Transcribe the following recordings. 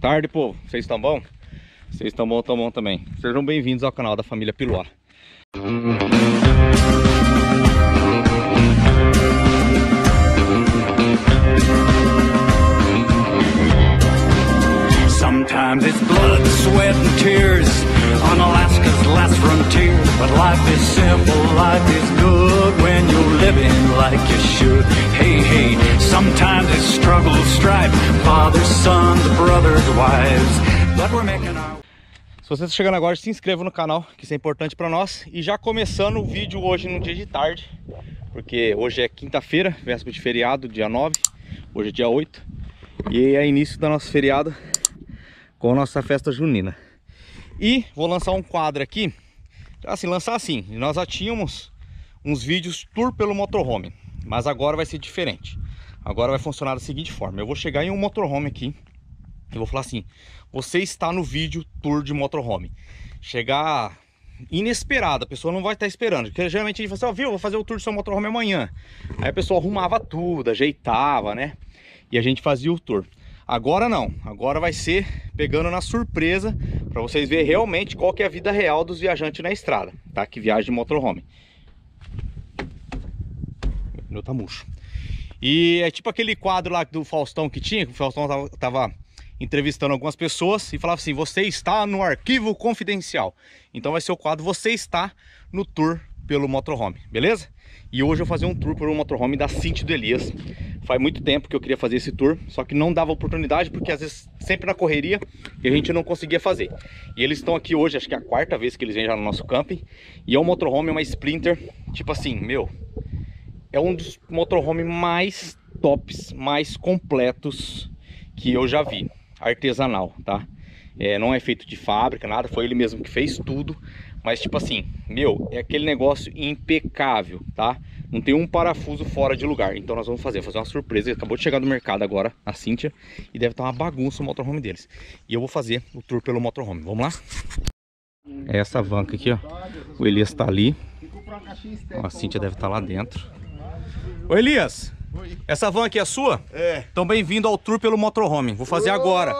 Tarde, povo. Vocês estão bom? Vocês estão bom, estão bom também. Sejam bem-vindos ao canal da família Piluá. Sometimes it's blood, sweat, and tears on Alaska's last frontier. But life is simple, life is good when you're living like you should. Hey, hey, sometimes it's struggle, strife, fathers, sons, brothers, wives. But we're making our Se você está chegando agora, se inscreva no canal, que isso é importante para nós. E já começando o vídeo hoje no dia de tarde, porque hoje é quinta-feira, véspera de feriado, dia 9, hoje é dia 8. E é início da nossa feriado com a nossa festa junina. E vou lançar um quadro aqui, assim, lançar assim, nós já tínhamos uns vídeos tour pelo motorhome, mas agora vai ser diferente. Agora vai funcionar da seguinte forma, eu vou chegar em um motorhome aqui, e vou falar assim, você está no vídeo tour de motorhome. Chegar inesperado, a pessoa não vai estar esperando, porque geralmente a gente fala assim, ó, viu, vou fazer o tour do seu motorhome amanhã. Aí a pessoa arrumava tudo, ajeitava, né? E a gente fazia o tour. Agora não, agora vai ser pegando na surpresa para vocês verem realmente qual que é a vida real dos viajantes na estrada, tá? Que viaja de motorhome. Meu tá murcho. E é tipo aquele quadro lá do Faustão que tinha, que o Faustão tava, tava entrevistando algumas pessoas e falava assim, você está no arquivo confidencial. Então vai ser o quadro, você está no tour pelo motorhome, beleza? E hoje eu vou fazer um tour por um motorhome da Cinti do Elias. Faz muito tempo que eu queria fazer esse tour, só que não dava oportunidade porque às vezes sempre na correria a gente não conseguia fazer. E eles estão aqui hoje, acho que é a quarta vez que eles vêm já no nosso camping. E é um motorhome, é uma Sprinter, tipo assim, meu, é um dos motorhome mais tops, mais completos que eu já vi, artesanal, tá? É, não é feito de fábrica, nada, foi ele mesmo que fez tudo. Mas tipo assim, meu, é aquele negócio impecável, tá? Não tem um parafuso fora de lugar. Então nós vamos fazer, fazer uma surpresa. Acabou de chegar no mercado agora, a Cíntia. E deve estar uma bagunça o motorhome deles. E eu vou fazer o tour pelo motorhome. Vamos lá? Essa vanca aqui, ó. O Elias tá ali. Ó, a Cíntia deve estar lá dentro. Ô Elias, essa van aqui é sua? É. Então bem-vindo ao tour pelo motorhome. Vou fazer agora.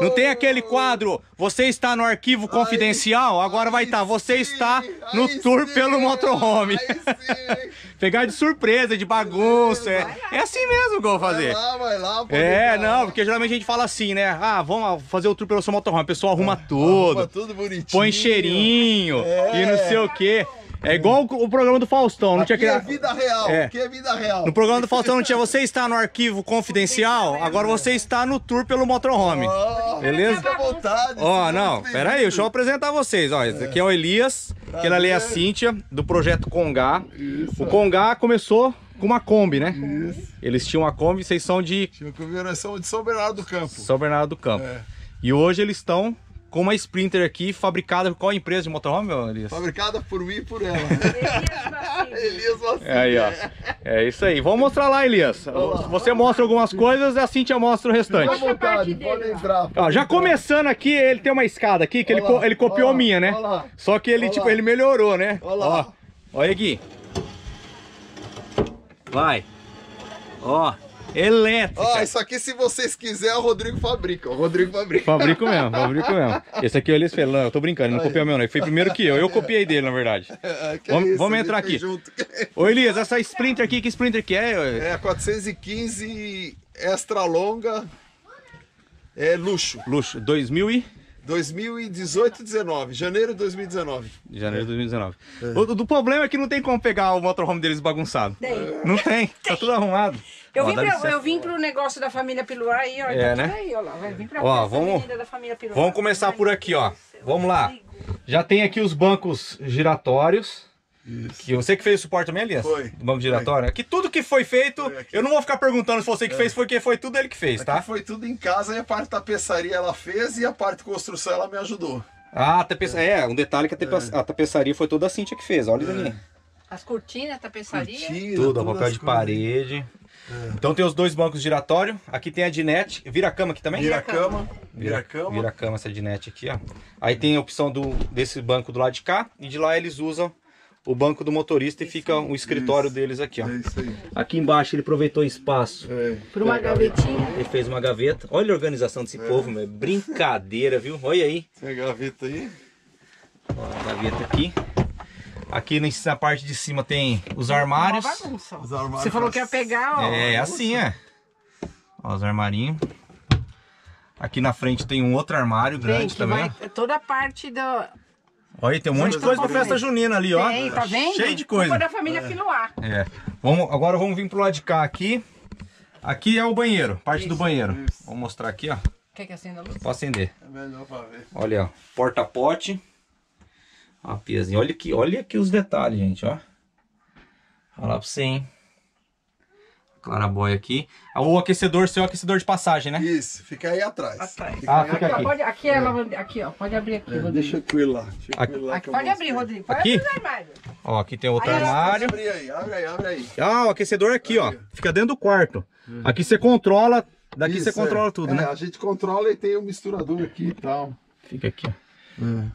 Não tem aquele quadro, você está no arquivo confidencial, agora vai estar, você está no tour pelo motorhome. Pegar de surpresa, de bagunça, é, é assim mesmo que eu vou fazer. Vai lá, vai lá. É, não, porque geralmente a gente fala assim, né? Ah, vamos fazer o tour pelo seu motorhome. A pessoa arruma Arruma tudo, tudo bonitinho. põe cheirinho É. e não sei o quê. É igual o programa do Faustão, não tinha Aqui é vida real, É. aqui é vida real. No programa do Faustão não tinha você está no arquivo confidencial, agora você está no tour pelo motorhome. Ó, Beleza? Fica à vontade. Ó, seja não, muito pera aí, deixa eu apresentar vocês. Ó, esse aqui é o Elias, aquele ali é a? Cíntia, do projeto Congá. Isso. O Congá começou com uma Kombi, né? Isso. Eles tinham uma Kombi, vocês são de Tinha que nós somos de São Bernardo do Campo. São Bernardo do Campo. É. E hoje eles estão com uma Sprinter aqui, fabricada por qual empresa de motorhome, meu Elias? Fabricada por mim e por ela. Elias Maciel. É aí, ó. É isso aí. Vamos mostrar lá, Elias. Você mostra algumas coisas e a Cíntia mostra o Fica à restante. vontade, pode entrar. Ó, já começando aqui, ele tem uma escada aqui que ele, co- ele copiou olha a lá, minha, né? olha lá. Só que ele, tipo, ele melhorou, né? Olha lá. Ó, olha aqui. Vai. Ó, elétrica. Ó, isso aqui se vocês quiserem, o Rodrigo fabrica. O Rodrigo fabrica. Fabrico mesmo, fabrico mesmo. Esse aqui é o Elias Felão, eu tô brincando, ele não copiou meu não, ele foi primeiro que eu, eu copiei dele, na verdade. É, que Vamos- isso, vamos entrar aqui. junto. Ô Elias, essa Sprinter aqui, que Sprinter que é? É, 415 extra longa. É luxo. Luxo, 2000 e... 2018 19, janeiro de 2019. Janeiro de 2019. O do problema é que não tem como pegar o motorhome deles bagunçado. Tem. Não tem, tá tudo arrumado. Eu Ó, vim, pra, eu vim pro negócio da família Piluá aí, ó. É, tá né? tudo Aí, ó lá. Vai vir pra Ó, vamos- da família Piluá. Vamos começar por aqui, ó. Vamos lá. Já tem aqui os bancos giratórios. Que você que fez o suporte também, Elias? Foi. Do banco giratório. Aqui tudo que foi feito, Foi eu não vou ficar perguntando se você que fez, porque foi tudo ele que fez, Aqui tá? foi tudo em casa e a parte tapeçaria ela fez e a parte de construção ela me ajudou. Ah, a tapeça... é, um detalhe que a, tape- a tapeçaria foi toda a Cintia que fez, olha isso aqui. As cortinas, tapeçaria. Cortina, Tudo, papel de coisas. parede. Então tem os dois bancos giratórios. Aqui tem a dinette. Vira a cama aqui também? Vira a cama, vira a cama. vira a cama essa dinette aqui, ó. Aí tem a opção do, desse banco do lado de cá. E de lá eles usam o banco do motorista e fica o escritório deles aqui, ó. É isso aí. Aqui embaixo ele aproveitou o espaço. É. Por uma gavetinha. Ele fez uma gaveta. Olha a organização desse povo, meu. Brincadeira, viu? Olha aí. Tem a gaveta aí. Ó, a gaveta aqui. Aqui na parte de cima tem os Uma armários. bagunça. ó. Os armários Você falou que ia pegar, ó. É, assim é. Ó, os armarinhos. Aqui na frente tem um outro armário grande que também. vai toda a parte do. Olha, tem um monte de coisa pra festa junina ali, ó. Tem, tá vendo? Cheio de Culpa coisa. da família Filoá. É. Vamos, agora vamos vir pro lado de cá aqui. Aqui é o banheiro, parte do banheiro. Vou mostrar aqui, ó. Quer que acenda a luz? Posso acender. É melhor pra ver. Olha, ó. Porta-pote. Ó, a piazinha. Olha aqui, olha aqui os detalhes, gente, ó. Falar pra você, hein. Clarabóia aqui. O aquecedor, seu aquecedor de passagem, né? Isso, fica aí atrás. Atrás. Fica Ah, aí fica Aqui, pode, aqui é lavanderia. Aqui, ó. Pode abrir aqui, É, Rodrigo. deixa com ele lá. Deixa Aqui. lá Aqui, que eu pode abrir, Rodrigo. Pode Aqui? abrir os armários. Ó, aqui tem outro Aí armário. Abre aí, abre aí, abre aí. Ah, o aquecedor aqui, ó. Fica dentro do quarto. Aqui você controla. Daqui Isso, você controla é. tudo, É, né? A gente controla e tem o misturador aqui e tal. Fica aqui, ó.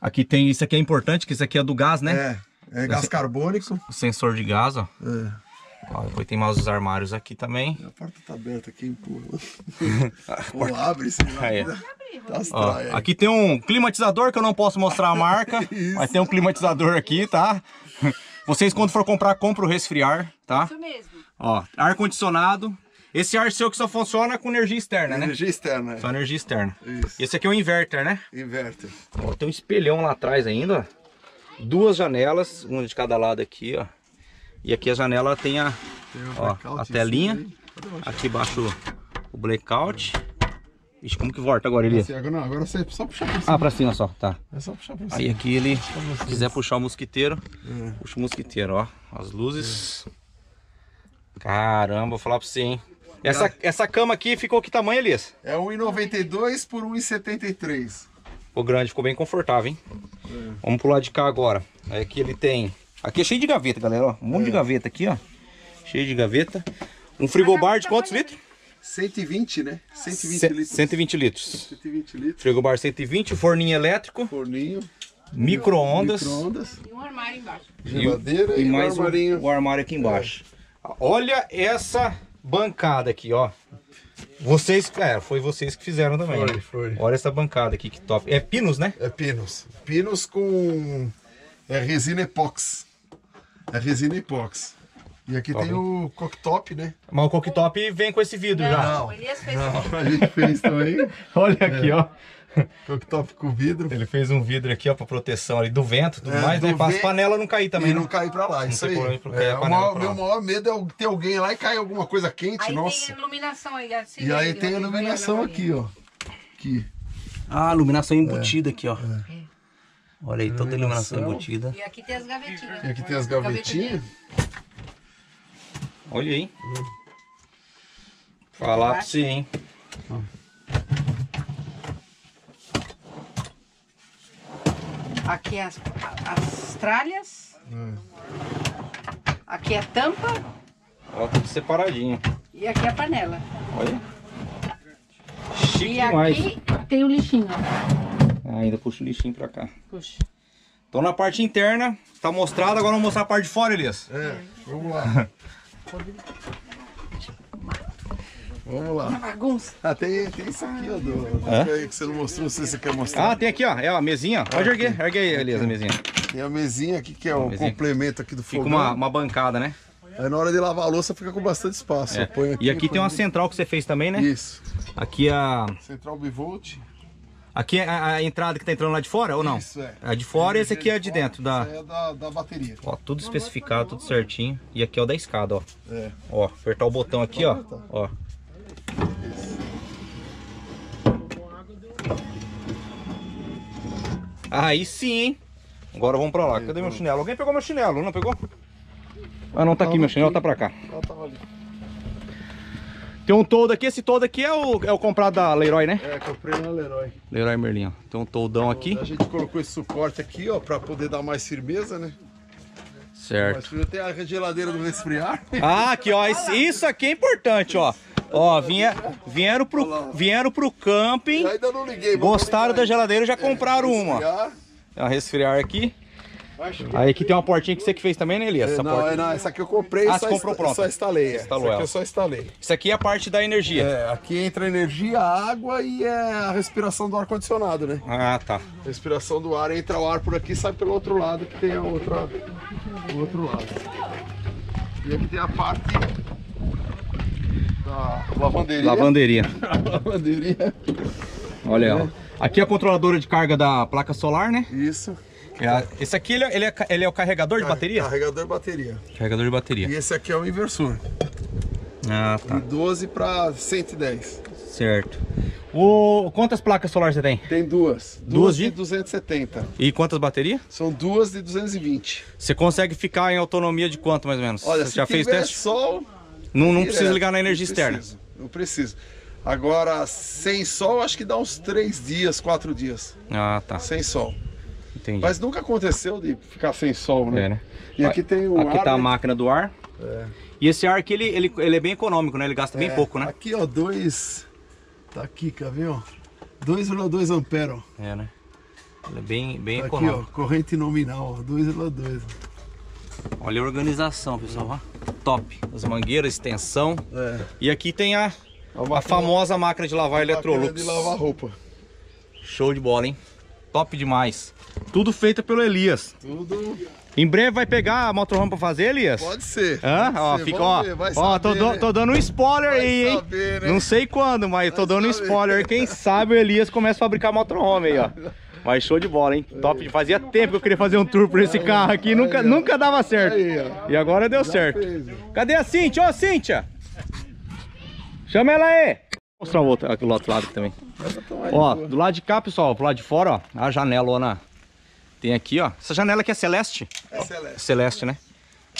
Aqui tem. Isso aqui é importante, que isso aqui é do gás, né? É, é gás carbônico. O sensor de gás, ó. É. Ó, depois tem mais os armários aqui também. A porta tá aberta aqui, empurra. Ou abre, sei lá. É. Tá Ó, aqui tem um climatizador que eu não posso mostrar a marca, mas tem um climatizador aqui, tá? Vocês quando for comprar, compra o resfriar, tá? Isso mesmo. Ó, ar condicionado. Esse ar seu que só funciona com energia externa, né? Energia externa. Só energia externa. Isso. Esse aqui é o inverter, né? Inverter. Ó, tem um espelhão lá atrás ainda, ó. Duas janelas, uma de cada lado aqui, ó. E aqui a janela tem a, Tem um ó, a telinha. Aqui embaixo o blackout. Ixi, como que volta agora? Assim, agora agora você só puxar pra cima. Ah, pra cima só, tá. É só puxar pra cima. Aí aqui ele, se quiser puxar o mosquiteiro, puxa o mosquiteiro, ó. As luzes. Caramba, vou falar pra você, hein. Essa, essa cama aqui ficou que tamanho, Elias? É 1,92 por 1,73. Ficou grande, ficou bem confortável, hein. Vamos pro lado de cá agora. Aí aqui ele tem... Aqui é cheio de gaveta, galera, ó. Um monte de gaveta aqui, ó. Cheio de gaveta. Um frigobar de quantos litros? 120, né? 120 Ce- litros. 120 litros. 120 litros. Frigobar 120, forninho elétrico, Forninho. micro-ondas. Micro-ondas. E um armário embaixo. Geladeira e, e, um mais o, armarinho. o armário aqui embaixo. Olha essa bancada aqui, ó. Vocês, é, foi vocês que fizeram também. Foi, né? foi. Olha essa bancada aqui, que top. É pinos, né? É pinos. Pinos com é resina epox. É resina epox. E aqui Top, tem o cooktop, né? Mas o cooktop vem com esse vidro já. Não. O Elias fez A gente fez também. Olha aqui, ó. Cooktop com vidro. Ele fez um vidro aqui, ó, pra proteção ali do vento e tudo É, mais, né? do Pra as vento panelas não cair também, e não né? cair pra lá, isso tem aí. É, a o panela maior- pra meu lá. maior medo é ter alguém lá e cair alguma coisa quente, Aí nossa. tem iluminação aí. assim, E aí ele, tem a ele vai iluminação aqui, ó. Aqui. Ah, iluminação embutida aqui, ó. É. Olha aí, toda a iluminação embutida. E aqui tem as gavetinhas. E aqui tem as gavetinhas. Olha aí. Falar pra você, hein? Aqui é as, as tralhas. Aqui é a tampa. Ó, tudo separadinho. E aqui é a panela. Olha. Chique e demais. aqui tem o lixinho, ó. Ah, ainda puxa o lixinho pra cá. Puxa. Então na parte interna, tá mostrado, agora vamos mostrar a parte de fora, Elias. É, vamos lá. Vamos lá. Bagunça. Ah, tem, tem isso aqui, ó, do, Hã? aí que você não mostrou, não sei se você quer mostrar. Ah, tem aqui, ó. É a mesinha. Pode erguer, ergue aí, Elias, a mesinha. Tem a mesinha aqui, que é o Mesinha. complemento aqui do Fica fogão. uma, uma bancada, né? Aí na hora de lavar a louça fica com bastante espaço. É. Ponho E aqui tem uma central que você fez também, né? Isso. Aqui é a. Central bivolt. Aqui é a, a entrada que tá entrando lá de fora ou não? Isso, é. A de fora e esse aqui é de dentro da. Essa é da, da bateria. Ó, tudo especificado, tudo certinho. E aqui é o da escada, ó. É. Ó, apertar o botão aqui, ó. Ó. Aí sim, hein? Agora vamos pra lá. Cadê meu chinelo? Alguém pegou meu chinelo, não pegou? Ah, não, tá aqui, meu chinelo tá pra cá. Ela tava ali. Tem um todo aqui, esse todo aqui é o, é o comprado da Leroy, né? É, comprei na Leroy. Leroy Merlin, ó. Tem um toldão aqui. A gente colocou esse suporte aqui, ó, pra poder dar mais firmeza, né? Certo. firmeza. Tem a geladeira do resfriar. Ah, aqui, ó. Isso aqui é importante, ó. Ó, vinha, vieram, pro, vieram pro camping, ainda não liguei. mas gostaram da geladeira e já. É, compraram uma. É uma resfriar aqui. Aí aqui tem uma portinha que você que fez também, né, Elias? Essa não, porta. é, não, essa aqui eu comprei Ah, só, você comprou pronta. só instalei. é. Instalou essa aqui eu só instalei. Isso aqui é a parte da energia. É, aqui entra a energia, a água e é a respiração do ar-condicionado, né? Ah, tá. Respiração do ar, entra o ar por aqui e sai pelo outro lado, que tem a outra, o outro lado. E aqui tem a parte da lavanderia. Lavanderia. lavanderia. Olha, ó. Aqui é a controladora de carga da placa solar, né? Isso. É a- esse aqui ele é, ele é ele é o carregador de bateria? Carregador bateria. Carregador de E bateria. esse aqui é o inversor. Ah, De tá. 12 para 110. Certo. O... Quantas placas solares você tem? Tem duas. Duas Duas de? de 270. E quantas baterias? São duas de 220. Você consegue ficar em autonomia de quanto, mais ou menos? Olha, você se já fez teste? sol, Não, não direto. precisa ligar na energia Não externa. preciso, Não preciso. Agora, sem sol, acho que dá uns três dias, quatro dias. Ah, tá. Sem sol. Entendi. Mas nunca aconteceu de ficar sem sol, né? É, né? E aqui tem o Aqui ar, tá a né? máquina do ar. E esse ar aqui, ele, ele, ele é bem econômico, né? Ele gasta bem É, pouco, né? Aqui, ó, dois... Tá aqui, quer ver, ó? 2,2 ampere, ó. É, né? Ele é bem, bem Tá aqui, ó, econômico. corrente nominal, ó, 2,2. Olha a organização, pessoal. ó. Top. As mangueiras, extensão. É. E aqui tem a, a máquina- famosa máquina de lavar Máquina Electrolux. de lavar roupa. Show de bola, hein? Top demais. Tudo feito pelo Elias. Tudo Em breve vai pegar a motorhome pra fazer, Elias? pode ser. Hã? pode Ó, ser. fica, ó. ver, vai ó, tô, saber, do- né? tô dando um spoiler Vai aí, hein? saber, né? Não sei quando, mas tô dando um spoiler. Quem sabe o Elias começa a fabricar motorhome aí, ó. Mas show de bola, hein? Top. Fazia tempo que eu queria fazer um tour por esse carro aqui, nunca, aí, nunca dava certo. Aí. E agora deu certo. fez. Cadê a Cintia? Ô, Cintia! Chama ela aí! Vou mostrar o outro, aqui do outro lado também. Ó, do lado de cá, pessoal, pro lado de fora, ó, a janelona. Tem aqui, ó. Essa janela aqui é celeste? É celeste. Celeste, né?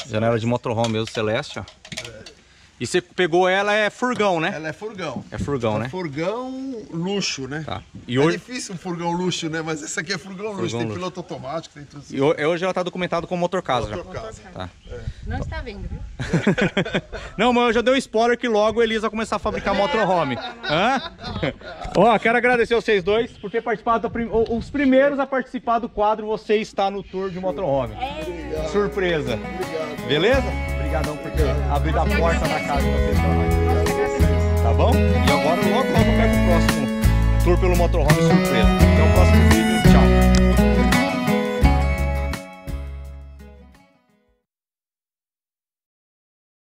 Janela de motorhome mesmo, celeste, ó. E você pegou ela, é furgão, né? Ela é furgão. É furgão, É né? furgão luxo, né? Tá. E É hoje, difícil um furgão luxo, né? Mas esse aqui é furgão, luxo. Tem luxo. piloto automático, tem tudo. e ho- hoje ela tá documentado como motor casa já. Motor casa. Não está vendo, viu? Não, mas eu já dei um spoiler que logo eles vão começar a fabricar motorhome. Hã? Ó, quero agradecer vocês dois por ter participado, do prim- os primeiros a participar do quadro Você Está no Tour de Motorhome. Surpresa. Beleza? Obrigadão por ter abrido a porta da casa de vocês pra. Tá bom? E agora logo logo eu pego o próximo tour pelo motorhome surpresa.